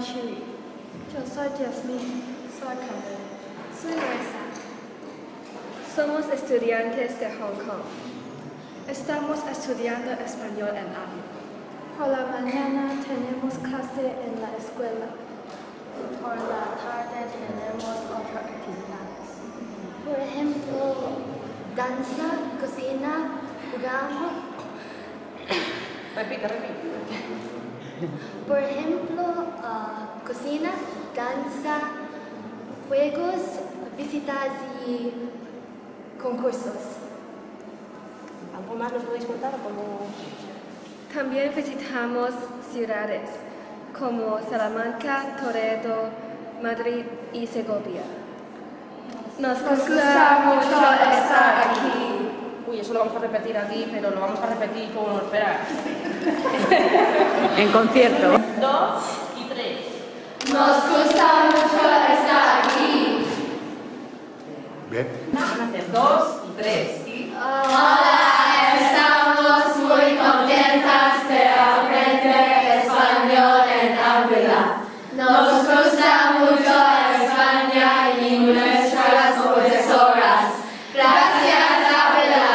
Yo soy Jasmine. Soy Carmen. Soy Rosa. Somos estudiantes de Hong Kong. Estamos estudiando español en Ávila. Por la mañana tenemos clase en la escuela. Por la tarde tenemos otras actividades. Por ejemplo, danza, cocina, jugamos. Repite, repite. Por ejemplo, ah, cocina, danza, juegos, visitas y concursos. ¿Algo más nos podéis contar? Como... También visitamos ciudades como Salamanca, Toledo, Madrid y Segovia. Nos gusta mucho estar aquí. Uy, eso lo vamos a repetir aquí, pero lo vamos a repetir como espera en concierto. Dos y tres. Nos gusta mucho estar aquí. Bien. Dos y tres. Hola, estamos muy contentas de aprender español en Ávila. Nos gusta mucho España y nuestras profesoras. Gracias, Ávila.